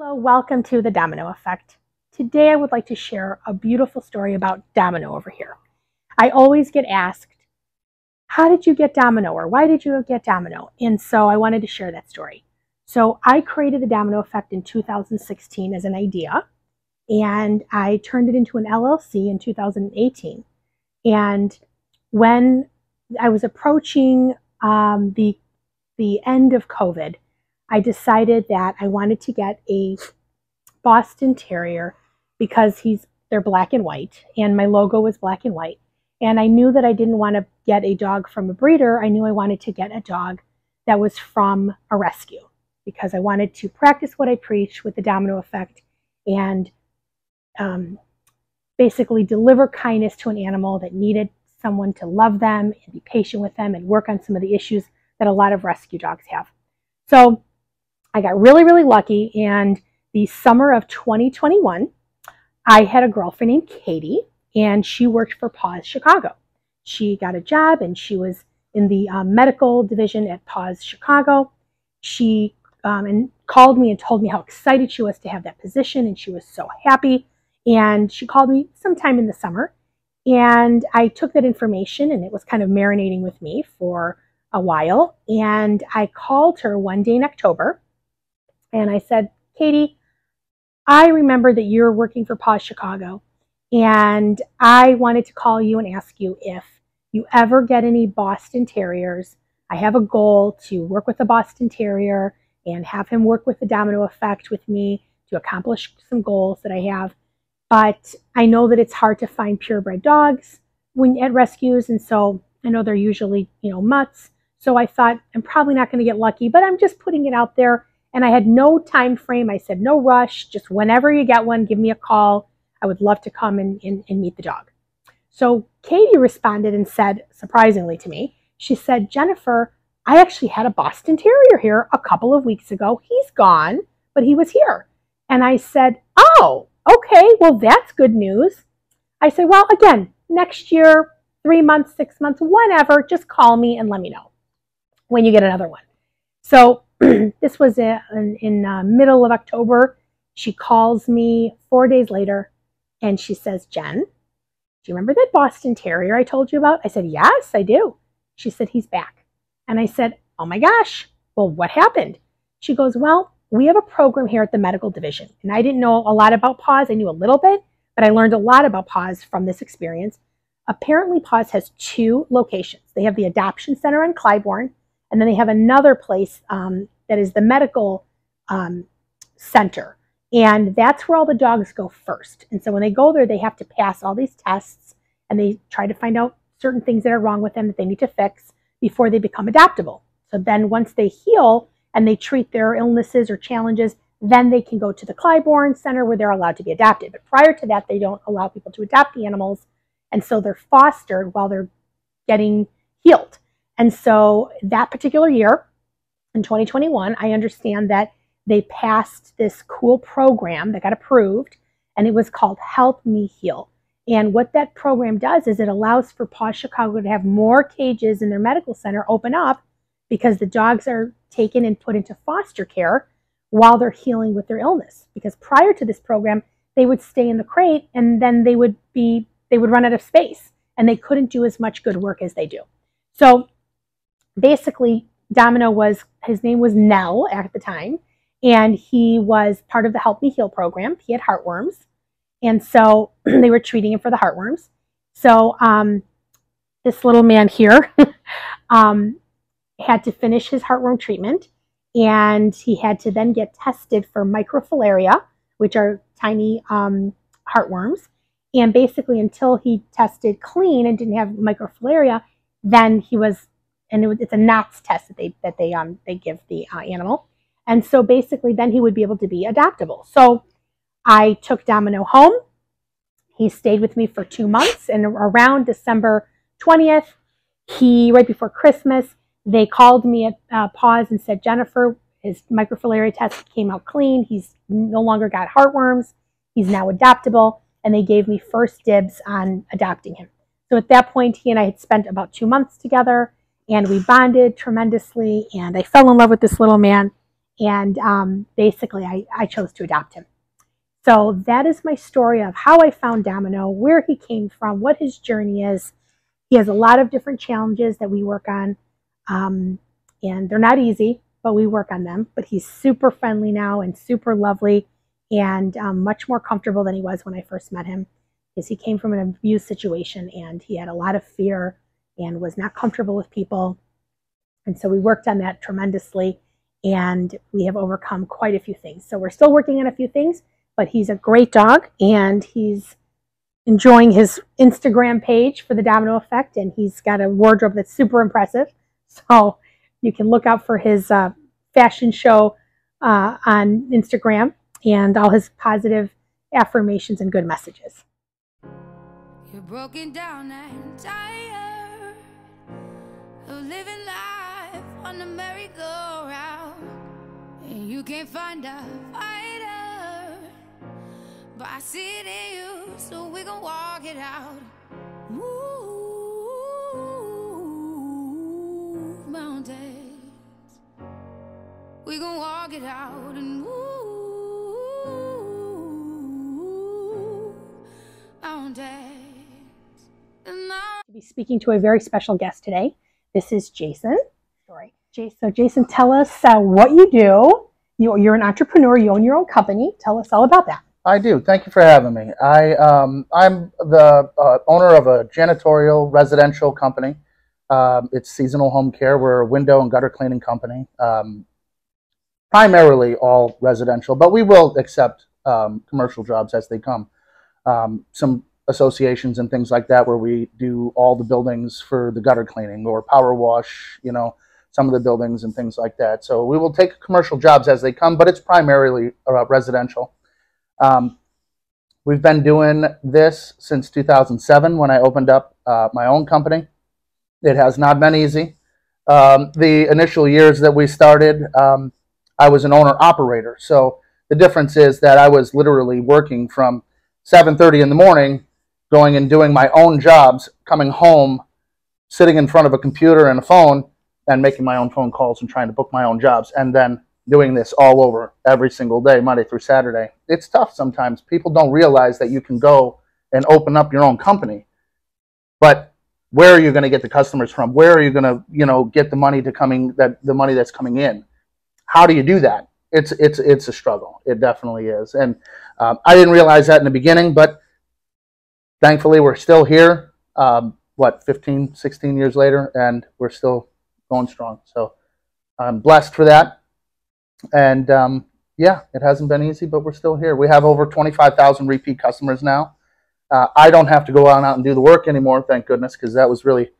Hello, welcome to the Domino Effect. Today I would like to share a beautiful story about Domino over here. I always get asked, how did you get Domino or why did you get Domino? And so I wanted to share that story. So I created the Domino Effect in 2016 as an idea and I turned it into an LLC in 2018. And when I was approaching um, the, the end of COVID, I decided that I wanted to get a Boston Terrier because he's they're black and white, and my logo was black and white. And I knew that I didn't want to get a dog from a breeder. I knew I wanted to get a dog that was from a rescue because I wanted to practice what I preach with the domino effect and um, basically deliver kindness to an animal that needed someone to love them and be patient with them and work on some of the issues that a lot of rescue dogs have. So I got really, really lucky. And the summer of 2021, I had a girlfriend named Katie, and she worked for Paws Chicago. She got a job and she was in the um, medical division at Paws Chicago. She um, and called me and told me how excited she was to have that position, and she was so happy. And she called me sometime in the summer, and I took that information, and it was kind of marinating with me for a while. And I called her one day in October and I said, Katie, I remember that you're working for Paws Chicago, and I wanted to call you and ask you if you ever get any Boston Terriers. I have a goal to work with a Boston Terrier and have him work with the domino effect with me to accomplish some goals that I have. But I know that it's hard to find purebred dogs when at rescues, and so I know they're usually, you know, mutts. So I thought I'm probably not going to get lucky, but I'm just putting it out there and I had no time frame. I said, no rush, just whenever you get one, give me a call. I would love to come and, and, and meet the dog. So Katie responded and said, surprisingly to me, she said, Jennifer, I actually had a Boston Terrier here a couple of weeks ago. He's gone, but he was here. And I said, oh, okay, well, that's good news. I said, well, again, next year, three months, six months, whenever, just call me and let me know when you get another one. So this was in, in uh, middle of October. She calls me four days later and she says, Jen, do you remember that Boston Terrier I told you about? I said, yes, I do. She said, he's back. And I said, oh my gosh, well, what happened? She goes, well, we have a program here at the medical division. And I didn't know a lot about PAWS. I knew a little bit, but I learned a lot about PAWS from this experience. Apparently, PAWS has two locations. They have the adoption center in Clybourn, and then they have another place um, that is the medical um, center. And that's where all the dogs go first. And so when they go there, they have to pass all these tests and they try to find out certain things that are wrong with them that they need to fix before they become adaptable. So then once they heal and they treat their illnesses or challenges, then they can go to the Clybourn Center where they're allowed to be adopted. But prior to that, they don't allow people to adopt the animals. And so they're fostered while they're getting healed. And so that particular year, in 2021, I understand that they passed this cool program that got approved, and it was called Help Me Heal. And what that program does is it allows for Paws Chicago to have more cages in their medical center open up because the dogs are taken and put into foster care while they're healing with their illness. Because prior to this program, they would stay in the crate and then they would be they would run out of space and they couldn't do as much good work as they do. So basically, Domino was, his name was Nell at the time, and he was part of the Help Me Heal program. He had heartworms, and so they were treating him for the heartworms. So um, this little man here um, had to finish his heartworm treatment, and he had to then get tested for microfilaria, which are tiny um, heartworms. And basically, until he tested clean and didn't have microfilaria, then he was and it was, it's a Knott's test that they that they um they give the uh, animal, and so basically then he would be able to be adaptable. So I took Domino home. He stayed with me for two months, and around December twentieth, he right before Christmas, they called me at uh, Paws and said Jennifer, his microfilaria test came out clean. He's no longer got heartworms. He's now adaptable, and they gave me first dibs on adopting him. So at that point, he and I had spent about two months together and we bonded tremendously and I fell in love with this little man And um, basically, I, I chose to adopt him. So that is my story of how I found Domino, where he came from, what his journey is. He has a lot of different challenges that we work on, um, and they're not easy, but we work on them. But he's super friendly now and super lovely and um, much more comfortable than he was when I first met him because he came from an abuse situation and he had a lot of fear and was not comfortable with people. And so we worked on that tremendously and we have overcome quite a few things. So we're still working on a few things, but he's a great dog and he's enjoying his Instagram page for the domino effect and he's got a wardrobe that's super impressive. So you can look out for his uh, fashion show uh, on Instagram and all his positive affirmations and good messages. You're broken down and tired living life on the merry-go-round, and you can't find a fighter, but I see it in you, so we gon' walk it out. Move mountains, we gon' walk it out and move. To be speaking to a very special guest today. This is Jason. Story. Jason. So, Jason, tell us uh, what you do. You, you're an entrepreneur. You own your own company. Tell us all about that. I do. Thank you for having me. I um, I'm the uh, owner of a janitorial residential company. Um, it's seasonal home care. We're a window and gutter cleaning company. Um, primarily all residential, but we will accept um, commercial jobs as they come. Um, some associations and things like that where we do all the buildings for the gutter cleaning or power wash, you know, some of the buildings and things like that. So we will take commercial jobs as they come, but it's primarily uh, residential. Um, we've been doing this since 2007 when I opened up uh, my own company. It has not been easy. Um, the initial years that we started, um, I was an owner operator. So the difference is that I was literally working from 7.30 in the morning going and doing my own jobs, coming home, sitting in front of a computer and a phone, and making my own phone calls and trying to book my own jobs, and then doing this all over every single day, Monday through Saturday. It's tough sometimes. People don't realize that you can go and open up your own company, but where are you going to get the customers from? Where are you going to, you know, get the money to coming that the money that's coming in? How do you do that? It's it's it's a struggle. It definitely is, and um, I didn't realize that in the beginning, but thankfully, we're still here. Um, what 15, 16 years later, and we're still going strong. So I'm blessed for that. And um, yeah, it hasn't been easy, but we're still here. We have over 25,000 repeat customers now. Uh, I don't have to go out and do the work anymore, thank goodness, because that was really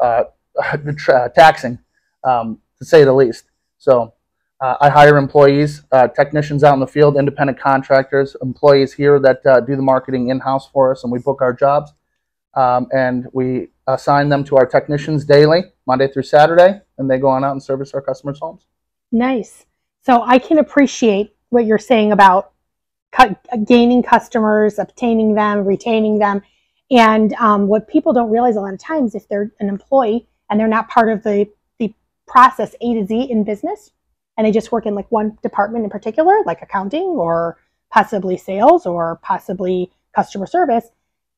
uh, taxing, um, to say the least. So uh, I hire employees, uh, technicians out in the field, independent contractors, employees here that uh, do the marketing in-house for us, and we book our jobs. Um, and we assign them to our technicians daily, Monday through Saturday, and they go on out and service our customers' homes. Nice. So I can appreciate what you're saying about gaining customers, obtaining them, retaining them. And um, what people don't realize a lot of times, if they're an employee and they're not part of the, the process A to Z in business, and they just work in like one department in particular, like accounting or possibly sales or possibly customer service,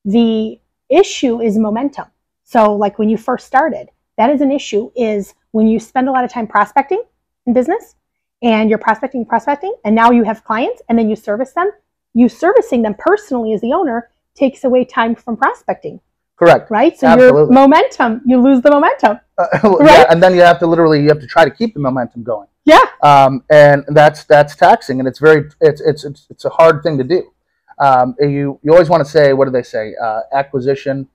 the issue is momentum. So like when you first started, that is an issue is when you spend a lot of time prospecting in business and you're prospecting, prospecting, and now you have clients and then you service them, you servicing them personally as the owner takes away time from prospecting. Correct. Right. So Absolutely. your momentum, you lose the momentum. Uh, right? Yeah, and then you have to literally you have to try to keep the momentum going. Yeah. Um, and that's that's taxing, and it's very it's it's it's, it's a hard thing to do. Um, you you always want to say what do they say? Uh, acquisition,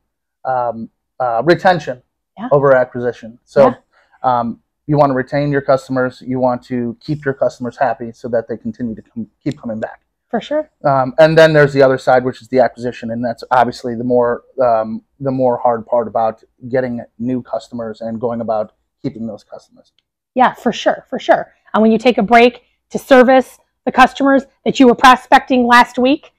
um, uh, retention yeah. over acquisition. So. Yeah. Um, you want to retain your customers. You want to keep your customers happy so that they continue to com- keep coming back. For sure. Um, and then there's the other side, which is the acquisition, and that's obviously the more um, the more hard part about getting new customers and going about keeping those customers. Yeah, for sure, for sure. And when you take a break to service the customers that you were prospecting last week,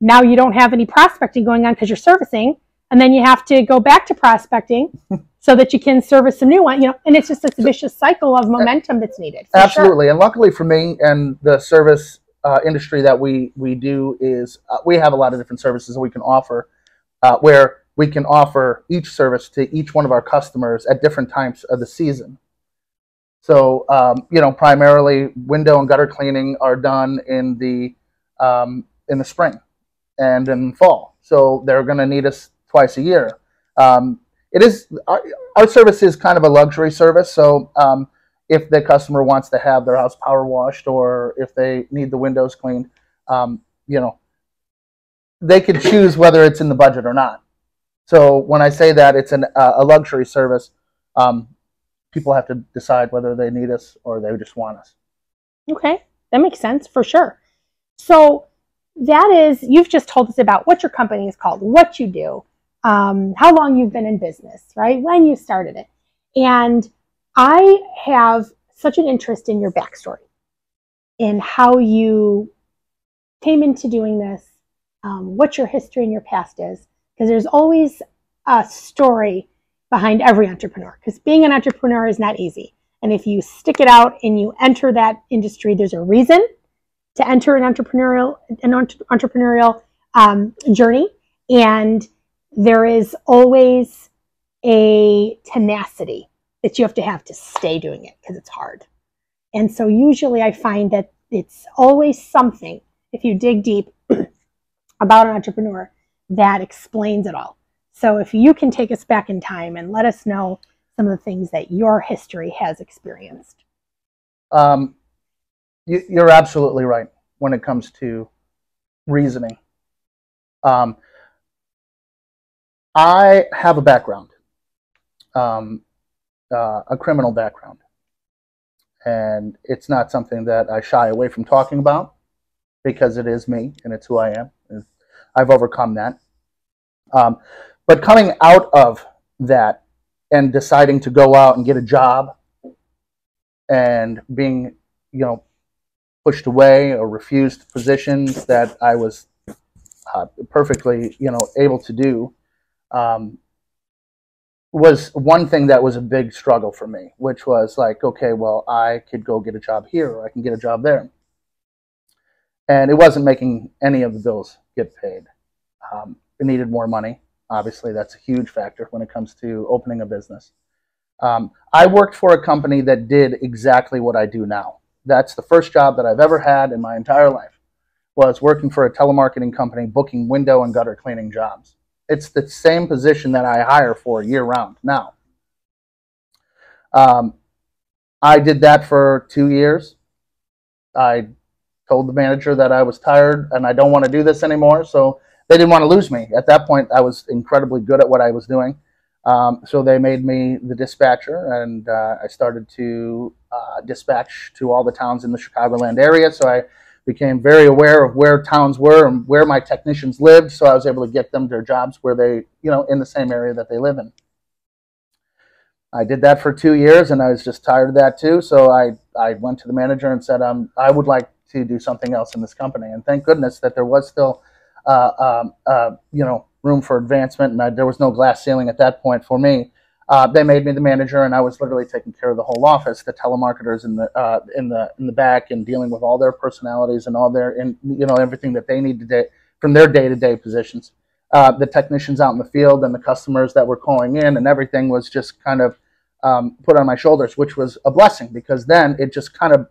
now you don't have any prospecting going on because you're servicing, and then you have to go back to prospecting. so that you can service some new one. You know, and it's just this vicious cycle of momentum that's needed. for sure. Absolutely, and luckily for me and the service uh, industry that we we do is uh, we have a lot of different services that we can offer, uh, where we can offer each service to each one of our customers at different times of the season. So um, you know, primarily window and gutter cleaning are done in the um, in the spring and in fall. So they're going to need us twice a year. Um, it is our, our service is kind of a luxury service. So um, if the customer wants to have their house power washed or if they need the windows cleaned, um, you know, they can choose whether it's in the budget or not. So when I say that it's an, uh, a luxury service, um, people have to decide whether they need us or they just want us. Okay, that makes sense for sure. So that is, you've just told us about what your company is called, what you do, um, how long you've been in business, right? When you started it. And I have such an interest in your backstory, in how you came into doing this, um, what your history and your past is, because there's always a story behind every entrepreneur, because being an entrepreneur is not easy. And if you stick it out and you enter that industry, there's a reason to enter an entrepreneurial an entrepreneurial um, journey, and there is always a tenacity that you have to have to stay doing it because it's hard. And so usually I find that it's always something if you dig deep about an entrepreneur that explains it all. So if you can take us back in time and let us know some of the things that your history has experienced. Um, you, you're absolutely right when it comes to reasoning. Um, I have a background, um, uh, a criminal background, and it's not something that I shy away from talking about because it is me and it's who I am. I've overcome that. Um, but coming out of that and deciding to go out and get a job and being, you know, pushed away or refused positions that I was uh, perfectly, you know, able to do, um, was one thing that was a big struggle for me, which was like, okay, well, I could go get a job here or I can get a job there. And it wasn't making any of the bills get paid. Um, it needed more money. Obviously, that's a huge factor when it comes to opening a business. Um, I worked for a company that did exactly what I do now. That's the first job that I've ever had in my entire life was working for a telemarketing company booking window and gutter cleaning jobs. It's the same position that I hire for year round now. Um, I did that for two years. I told the manager that I was tired and I don't want to do this anymore. So they didn't want to lose me. At that point, I was incredibly good at what I was doing. Um, so they made me the dispatcher, and uh, I started to uh, dispatch to all the towns in the Chicagoland area. So I became very aware of where towns were and where my technicians lived. So I was able to get them their jobs where they, you know, in the same area that they live in. I did that for two years, and I was just tired of that too. So I, I went to the manager and said, um, I would like to do something else in this company. And thank goodness that there was still, um, uh, you know, room for advancement, and I, there was no glass ceiling at that point for me. Uh, they made me the manager, and I was literally taking care of the whole office, the telemarketers in the uh, in the in the back, and dealing with all their personalities and all their and you know everything that they need to do from their day to day positions. Uh, the technicians out in the field and the customers that were calling in, and everything was just kind of um, put on my shoulders, which was a blessing because then it just kind of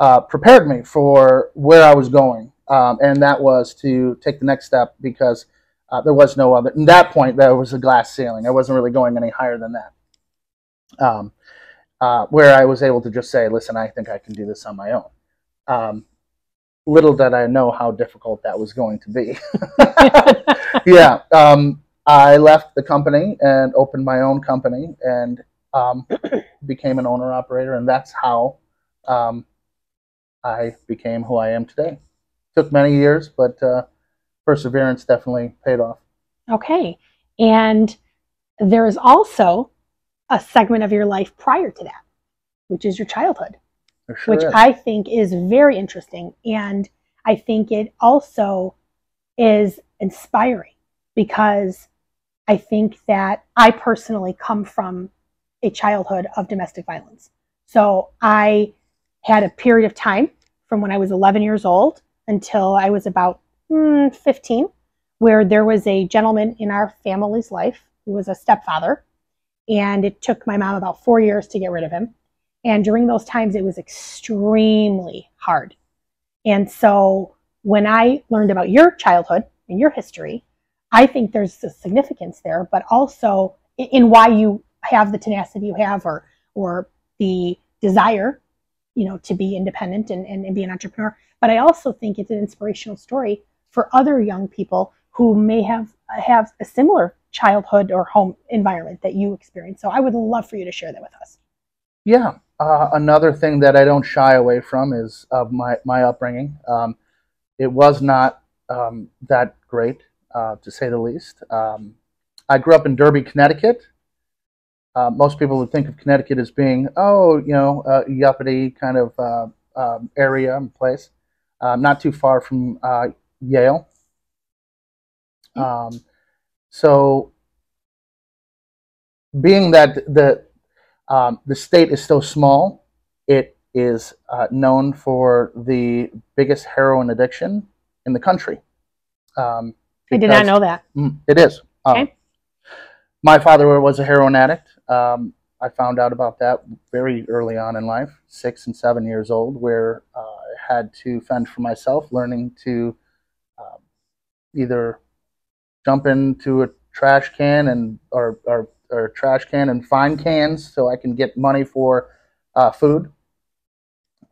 uh, prepared me for where I was going, um, and that was to take the next step because uh, there was no other. At that point, there was a glass ceiling. I wasn't really going any higher than that. Um, uh, where I was able to just say, listen, I think I can do this on my own. Um, little did I know how difficult that was going to be. yeah. Um, I left the company and opened my own company and um, became an owner operator, and that's how um, I became who I am today. Took many years, but uh, perseverance definitely paid off. Okay. And there is also a segment of your life prior to that, which is your childhood, sure which is. I think is very interesting. And I think it also is inspiring because I think that I personally come from a childhood of domestic violence. So I had a period of time from when I was 11 years old until I was about mm, 15, where there was a gentleman in our family's life who was a stepfather. And it took my mom about four years to get rid of him. And during those times, it was extremely hard. And so when I learned about your childhood and your history, I think there's a significance there, but also in why you have the tenacity you have or or the desire, you know, to be independent and, and, and be an entrepreneur. But I also think it's an inspirational story for other young people who may have have a similar childhood or home environment that you experienced. So I would love for you to share that with us. Yeah. Uh, another thing that I don't shy away from is of my, my upbringing. Um, it was not um, that great, uh, to say the least. Um, I grew up in Derby, Connecticut. Uh, most people would think of Connecticut as being, oh, you know, a yuppity kind of uh, um, area and place. Uh, not too far from uh, Yale. Um, so, being that the um, the state is so small, it is uh, known for the biggest heroin addiction in the country. Um, I did not know that. Mm, it is. Um, okay. my father was a heroin addict. Um, I found out about that very early on in life, six and seven years old, where uh, I had to fend for myself, learning to um, either jump into a trash can and or, or, or trash can and find cans so I can get money for uh, food.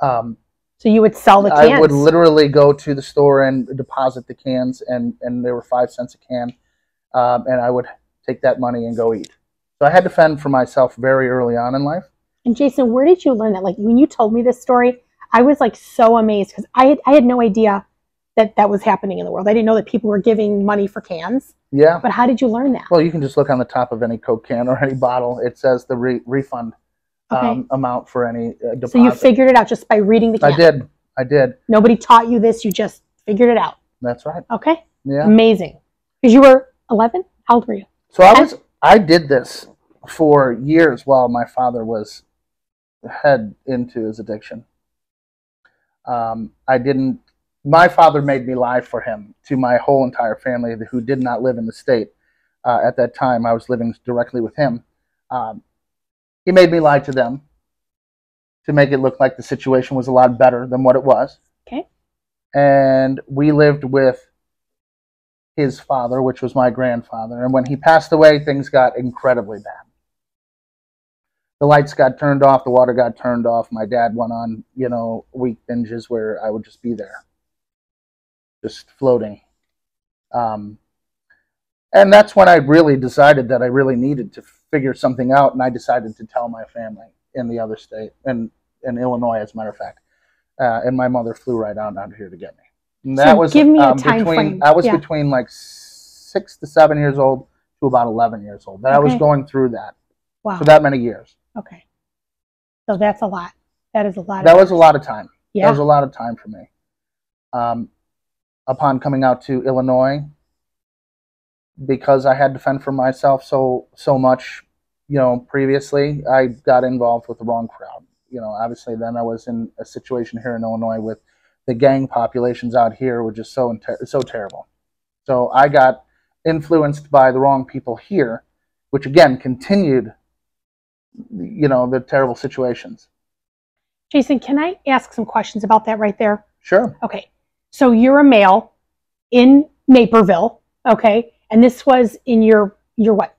Um, so you would sell the cans? I would literally go to the store and deposit the cans, and, and they were five cents a can, um, and I would take that money and go eat. So I had to fend for myself very early on in life. And Jason, where did you learn that? Like when you told me this story, I was like so amazed because I had, I had no idea that that was happening in the world. I didn't know that people were giving money for cans. Yeah. But how did you learn that? Well, you can just look on the top of any Coke can or any bottle. It says the re- refund okay. um, amount for any uh, deposit. So you figured it out just by reading the can. I did. I did. Nobody taught you this. You just figured it out. That's right. Okay. Yeah. Amazing. Because you were 11. How old were you? So I was. I did this for years while my father was head into his addiction. Um, I didn't my father made me lie for him to my whole entire family who did not live in the state uh, at that time. I was living directly with him. Um, he made me lie to them to make it look like the situation was a lot better than what it was. Okay. And we lived with his father, which was my grandfather. And when he passed away, things got incredibly bad. The lights got turned off, the water got turned off. My dad went on, you know, week binges where I would just be there just floating. Um, and that's when I really decided that I really needed to figure something out, and I decided to tell my family in the other state, in, in Illinois, as a matter of fact. Uh, and my mother flew right out down here to get me. And that so was give me um, a time between, frame. I was yeah. between like six to seven years old to about 11 years old. That okay. I was going through that wow. for that many years. Okay. So that's a lot. That is a lot. That was a lot of time. Yeah. That was a lot of time for me. Um, upon coming out to Illinois because I had to fend for myself so so much, you know, previously, I got involved with the wrong crowd. You know, obviously then I was in a situation here in Illinois with the gang populations out here were just so so terrible. So I got influenced by the wrong people here, which again continued you know, the terrible situations. Jason, can I ask some questions about that right there? Sure. Okay. So you're a male in Naperville, okay? And this was in your your what?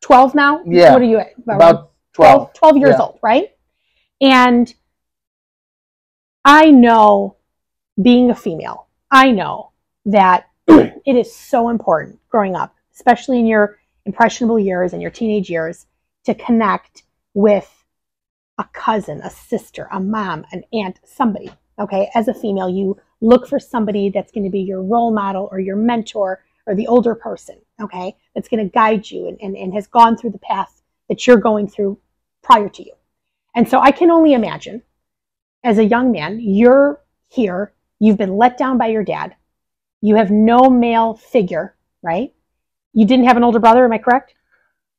12 now? Yeah. What are you at? About, about 12. 12 years yeah. old, right? And I know being a female, I know that it is so important growing up, especially in your impressionable years and your teenage years, to connect with a cousin, a sister, a mom, an aunt, somebody. Okay, as a female, you look for somebody that's going to be your role model or your mentor or the older person, okay, that's going to guide you and, and, and has gone through the path that you're going through prior to you. And so I can only imagine as a young man, you're here, you've been let down by your dad, you have no male figure, right? You didn't have an older brother, am I correct?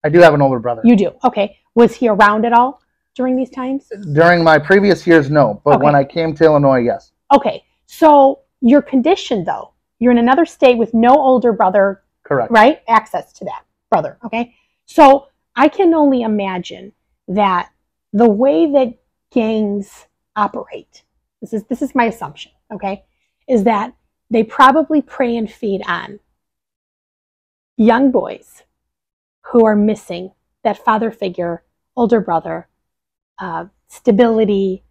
I do have an older brother. You do. Okay. Was he around at all during these times? During my previous years, no, but when I came to Illinois, yes. Okay. So your condition, though, you're in another state with no older brother, Correct. right? Access to that brother. Okay. So I can only imagine that the way that gangs operate, this is this is my assumption, okay, is that they probably prey and feed on young boys who are missing that father figure, older brother, uh, stability,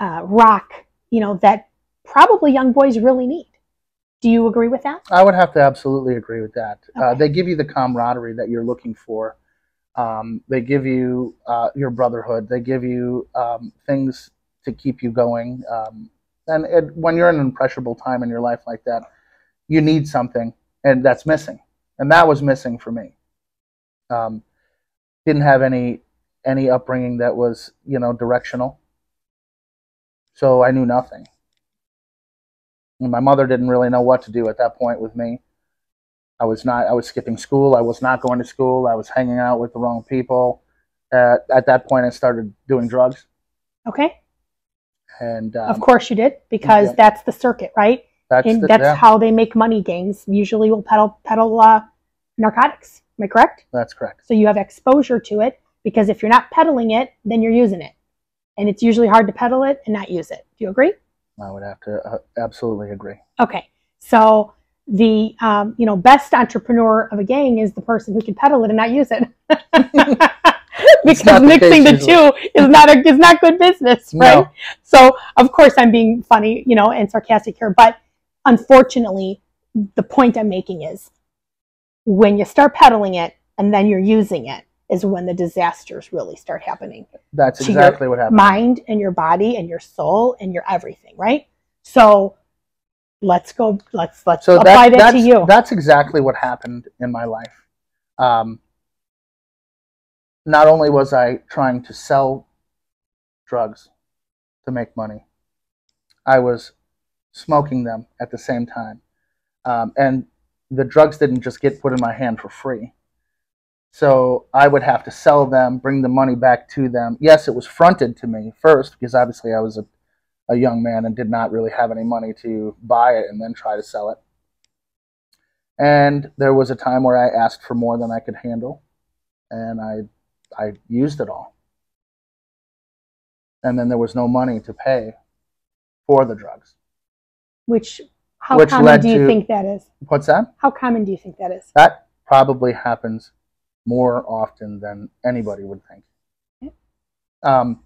uh, rock, you know, that probably young boys really need. Do you agree with that? I would have to absolutely agree with that. Uh, they give you the camaraderie that you're looking for. Um, they give you uh, your brotherhood. They give you um, things to keep you going. Um, and it, when you're in an impressionable time in your life like that, you need something, and that's missing. And that was missing for me. Um, didn't have any any upbringing that was you know directional. So I knew nothing. And my mother didn't really know what to do at that point with me. I was not. I was skipping school. I was not going to school. I was hanging out with the wrong people. Uh, at that point, I started doing drugs, Okay. and um, of course you did, because yeah. that's the circuit, right? that's and the, that's yeah, how they make money. Gangs usually will peddle peddle uh, narcotics. Am I correct? that's correct. So you have exposure to it because if you're not peddling it, then you're using it, and it's usually hard to peddle it and not use it. Do you agree? I would have to uh, absolutely agree. Okay. So the um, you know best entrepreneur of a gang is the person who can peddle it and not use it. because the mixing the two is not a is not good business, right? No. So of course I'm being funny, you know, and sarcastic here, but unfortunately, the point I'm making is when you start peddling it and then you're using it is when the disasters really start happening. That's exactly what happened. Mind and your body and your soul and your everything, right? So let's go. Let's let's so apply that, that's, to you. That's exactly what happened in my life. Um, not only was I trying to sell drugs to make money, I was smoking them at the same time. Um, and the drugs didn't just get put in my hand for free. So I would have to sell them, bring the money back to them. Yes, it was fronted to me first because obviously I was a, a young man and did not really have any money to buy it and then try to sell it. And there was a time where I asked for more than I could handle, and I I used it all. And then there was no money to pay for the drugs. Which how Which common led do you to- think that is? What's that? How common do you think that is? That probably happens more often than anybody would think. Um,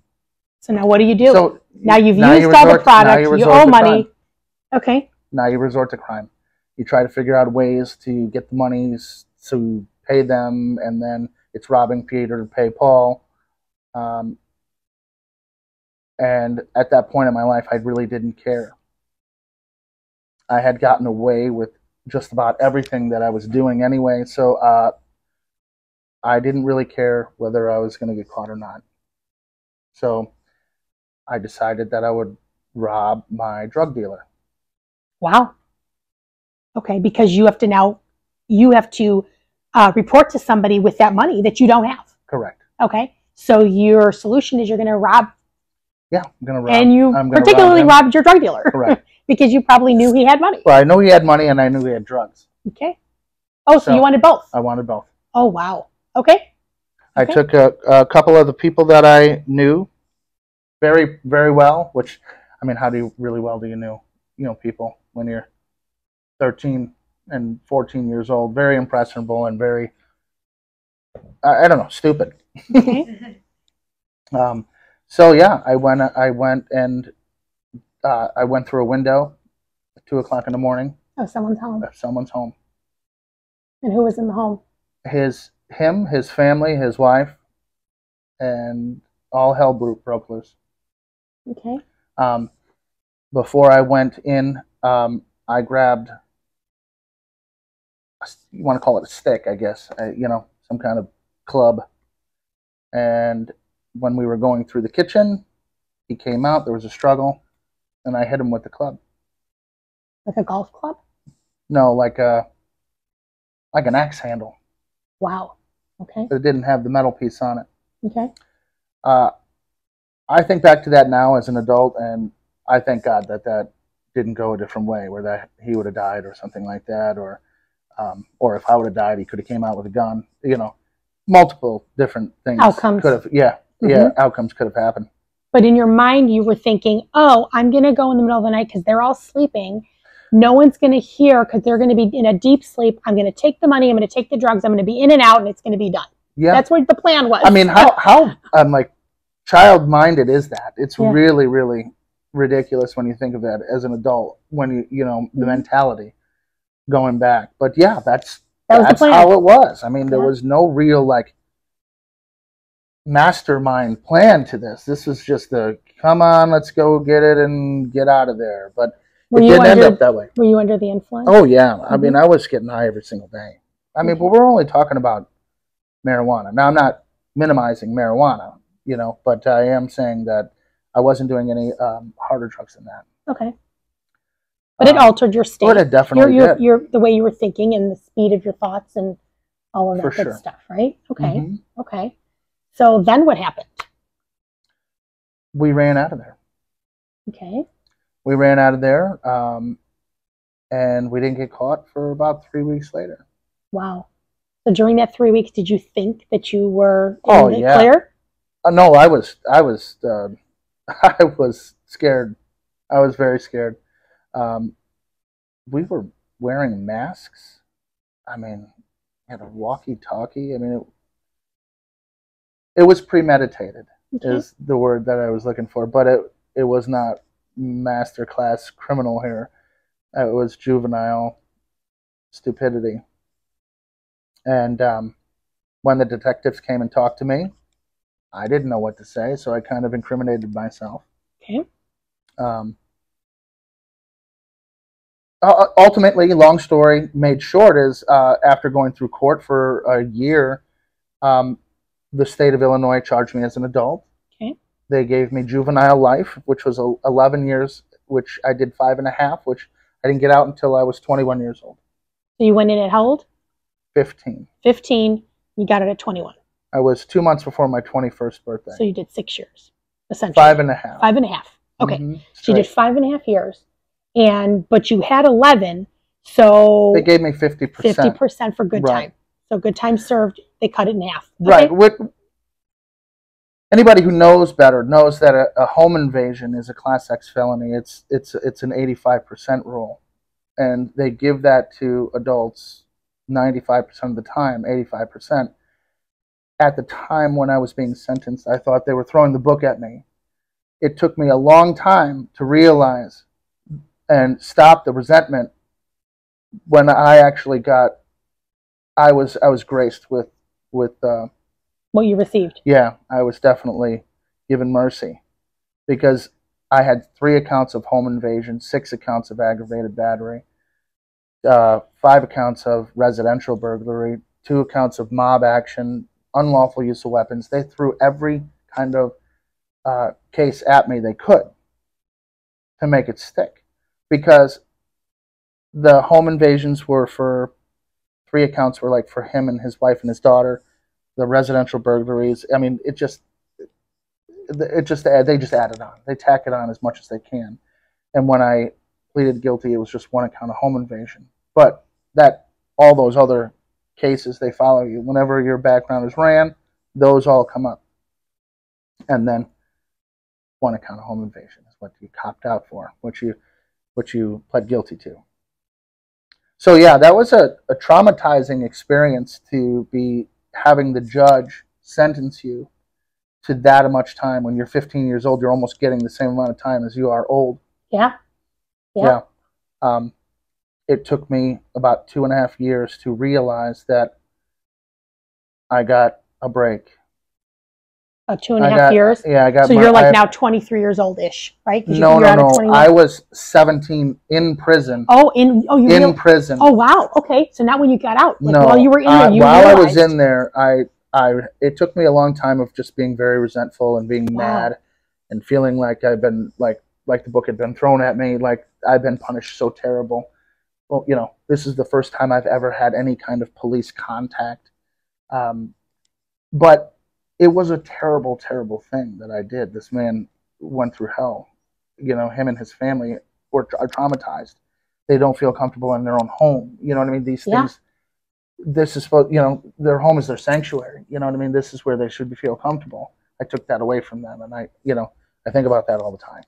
So now what do you do? so now you've now used you all the resort- now product. you You, owe money. crime. Okay. now you resort to crime. You try to figure out ways to get the monies to pay them, and then it's robbing Peter to pay Paul. Um, and at that point in my life, I really didn't care. I had gotten away with just about everything that I was doing anyway, so uh, I didn't really care whether I was going to get caught or not. So I decided that I would rob my drug dealer. Wow. Okay, because you have to now you have to uh, report to somebody with that money that you don't have. Correct. Okay, so your solution is you're going to rob, Yeah, I'm gonna rob. and you I'm particularly rob robbed your drug dealer Correct. because you probably knew he had money. Well, I know he had money, and I knew he had drugs. Okay. Oh, so, So- you wanted both? I wanted both. Oh, wow. Okay. I Okay. took a, a couple of the people that I knew very, very well. Which, I mean, how do you really well do you know, you know, people when you're 13 and 14 years old? Very impressionable and very, I, I don't know, stupid. Okay. Um, so yeah, I went. I went and uh, I went through a window at two o'clock in the morning oh, someone's home. at someone's home. And who was in the home? his him, his family, his wife, and all hell broke, broke loose. Okay. Um, before I went in, um, I grabbed, a s- you want to call it a stick, I guess, uh, you know, some kind of club. And when we were going through the kitchen, he came out. There was a struggle, and I hit him with the club. Like a golf club? No, like a like an axe handle. Wow. Okay. But it didn't have the metal piece on it. Okay. Uh, I think back to that now as an adult, and I thank God that that didn't go a different way, where that he would have died or something like that, or um, or if I would have died, he could have came out with a gun. You know, multiple different things Outcomes. could have. Yeah, yeah, outcomes could have happened. But in your mind, you were thinking, oh, I'm going to go in the middle of the night because they're all sleeping. No one's going to hear because they're going to be in a deep sleep. I'm going to take the money. I'm going to take the drugs. I'm going to be in and out and it's going to be done. Yeah, That's what the plan was. I mean, how how um, like child minded is that? It's Yeah. really really ridiculous when you think of it as an adult. When you you know the Mhm. mentality going back, but yeah, that's that that's how it was. I mean, there Yeah. was no real like mastermind plan to this. This was just a come on, let's go get it and get out of there. But were, it you didn't end under, up that way. were you under the influence? Oh yeah, I mean, I was getting high every single day. I mean, but we're only talking about marijuana. Now, I'm not minimizing marijuana, you know, but I am saying that I wasn't doing any um, harder drugs than that. Okay. But it Um, altered your state. But it your, definitely your, did. your, the way you were thinking and the speed of your thoughts and all of that For good sure. stuff, right? Okay. Mhm. Okay. So then what happened? We ran out of there. Okay. We ran out of there, um, and we didn't get caught for about three weeks later. Wow. So during that three weeks, did you think that you were in Oh, the yeah. clear? Uh, no, I was, I was, uh, I was scared. I was very scared. Um, we were wearing masks. I mean, had a walkie-talkie. I mean, it, it was premeditated. Okay. Is the word that I was looking for, but it it was not master class criminal here. It was juvenile stupidity. And um, when the detectives came and talked to me, I didn't know what to say, so I kind of incriminated myself. Okay. Um, ultimately, long story made short, is uh, after going through court for a year, um, the state of Illinois charged me as an adult. Okay. They gave me juvenile life, which was 11 years, which I did five and a half, which I didn't get out until I was 21 years old. So you went in at how old? 15. 15. You got it at 21. I was two months before my 21st birthday. So you did six years, essentially. five and a half. Five and a half. Okay. Mhm, So you did five and a half years, and but you had 11. So They gave me 50%. 50% for good Right. time. So good time served, they cut it in half. Right. Okay. With, anybody who knows better knows that a, a home invasion is a class X felony. It's it's it's an 85% rule, and they give that to adults 95% of the time, 85%. At the time when I was being sentenced, I thought they were throwing the book at me. It took me a long time to realize and stop the resentment when I actually got I was I was graced with with uh, What you received. yeah, I was definitely given mercy because I had three accounts of home invasion, six accounts of aggravated battery, uh, five accounts of residential burglary, two accounts of mob action, unlawful use of weapons. They threw every kind of uh, case at me they could to make it stick because the home invasions were for three accounts were like for him and his wife and his daughter the residential burglaries. I mean, it just it just they just add it on. They tack it on as much as they can. And when I pleaded guilty, it was just one account of home invasion. But that all those other cases they follow you. Whenever your background is ran, those all come up. And then one account of home invasion is what you copped out for, what you what you pled guilty to. So yeah, that was a, a traumatizing experience to be having the judge sentence you to that much time when you're 15 years old you're almost getting the same amount of time as you are old Yeah. Yeah. um, it took me about two and a half years to realize that i got a break About two and a I half got- years. yeah i got So my- you're like I- now 23 years old ish, right? 'Cause you- no you're no out no 21. i was 17 in prison Oh, in oh you in real- prison Oh wow. Okay. So not when you got out. Like no while you were in there, you while i was in there i i it took me a long time of just being very resentful and being Wow. mad and feeling like i've been like like the book had been thrown at me like i've been punished so terrible well, you know, this is the first time I've ever had any kind of police contact. Um, but it was a terrible, terrible thing that I did. This man went through hell. You know, him and his family were are traumatized. They don't feel comfortable in their own home. You know what I mean? These Yeah. things. This is supposed, you know, their home is their sanctuary. You know what I mean? This is where they should feel comfortable. I took that away from them, and I, you know, I think about that all the time.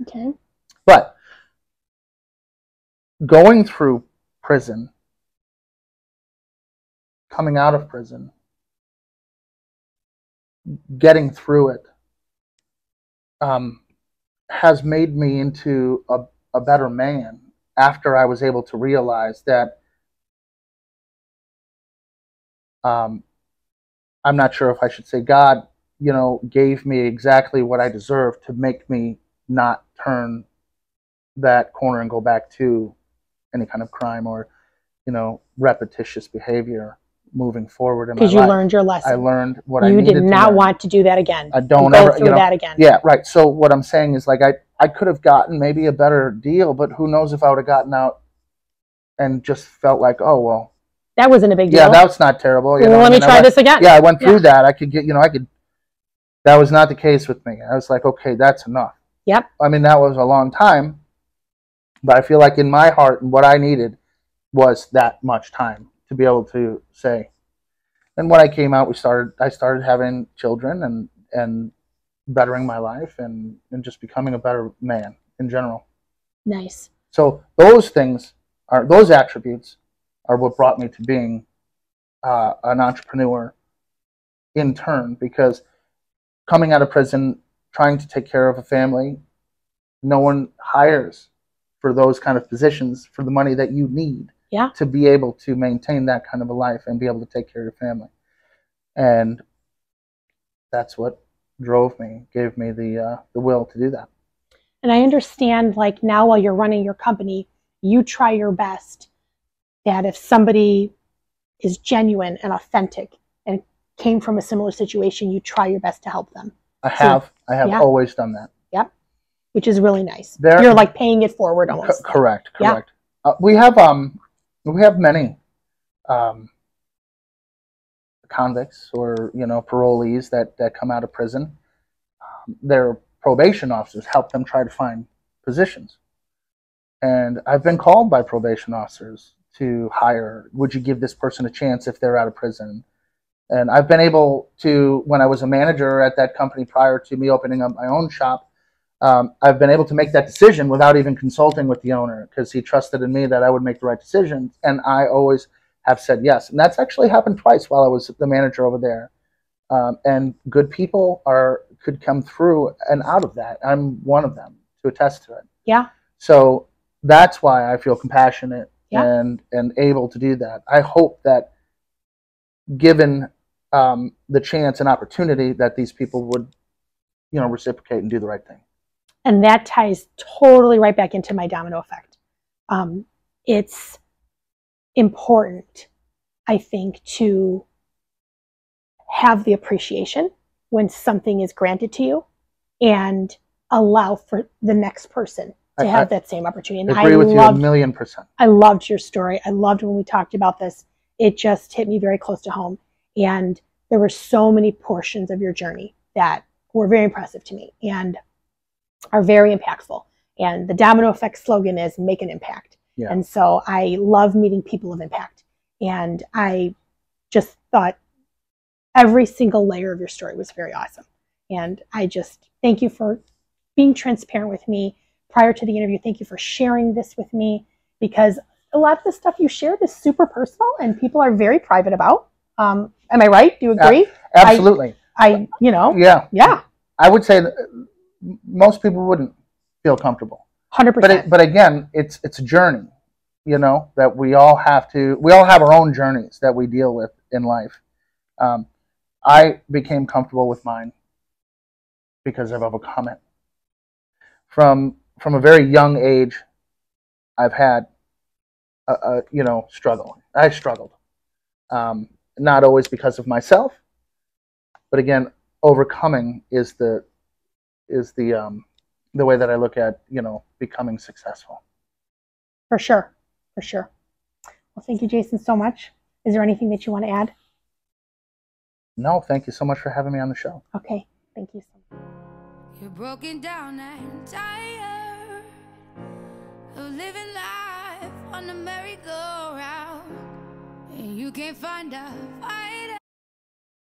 Okay. But going through prison, coming out of prison, getting through it, um, has made me into a, a better man after I was able to realize that um, I'm not sure if I should say God, you know, gave me exactly what I deserved to make me not turn that corner and go back to any kind of crime or, you know, repetitious behavior moving forward in my Because you life. learned your lesson. I learned what I you needed did to not learn. want to do that again. I don't go ever, through you know, that again. yeah, right. So what I'm saying is like I I could have gotten maybe a better deal, but who knows if I would have gotten out and just felt like, oh well, That wasn't a big deal. yeah, that's not terrible. You Well, know, let me try went- this again. Yeah, I went through Yeah. that. I could get, you know, I could. That was not the case with me. I was like, okay, that's enough. Yep. I mean, that was a long time, but I feel like in my heart and what I needed was that much time to be able to say. And when I came out, we started. I started having children and and bettering my life and and just becoming a better man in general. Nice. So those things are those attributes are what brought me to being uh, an entrepreneur in turn because coming out of prison trying to take care of a family no one hires for those kind of positions for the money that you need Yeah. to be able to maintain that kind of a life and be able to take care of your family and that's what drove me gave me the uh, the will to do that And I understand, like now while you're running your company, you try your best that if somebody is genuine and authentic and came from a similar situation, you try your best to help them, i have i have yeah. always done that Yep, which is really nice. There- you're like paying it forward almost. correct, Yeah. correct. Uh, we have um, we have many um, convicts or you know parolees that that come out of prison. Um, their probation officers help them try to find positions, and I've been called by probation officers to hire. Would you give this person a chance if they're out of prison? And I've been able to, when I was a manager at that company prior to me opening up my own shop, um, I've been able to make that decision without even consulting with the owner because he trusted in me that I would make the right decision. and I always have said yes. And that's actually happened twice while I was the manager over there. Um, and good people are could come through and out of that. I'm one of them to attest to it. Yeah. So that's why I feel compassionate Yeah. and and able to do that. I hope that given um, the chance and opportunity that these people would, you know, reciprocate and do the right thing. And that ties totally right back into my domino effect. Um, it's important, I think, to have the appreciation when something is granted to you and allow for the next person to I- have I- that same opportunity. And agree I with you a million percent. I loved your story. I loved when we talked about this. It just hit me very close to home. And there were so many portions of your journey that were very impressive to me and are very impactful. And the domino effect slogan is make an impact. Yeah. And so I love meeting people of impact. And I just thought every single layer of your story was very awesome. And I just thank you for being transparent with me prior to the interview. Thank you for sharing this with me because a lot of the stuff you shared is super personal and people are very private about. Um, am I right? Do you agree? Absolutely. I, you know, yeah. yeah, I would say that uh, most people wouldn't feel comfortable. Hundred percent. but again, it's it's a journey, you know, that we all have to. We all have our own journeys that we deal with in life. Um, I became comfortable with mine because I've overcome it. From from a very young age, I've had a, a you know struggle. I struggled, um, not always because of myself, but again, overcoming is the is the um, the way that I look at you know becoming successful. For sure. For sure. Well, thank you, Jason, so much. Is there anything that you want to add? No, thank you so much for having me on the show. Okay, thank you so much. You're broken down and tired of living life on the merry-go-round, and you can't find a fire.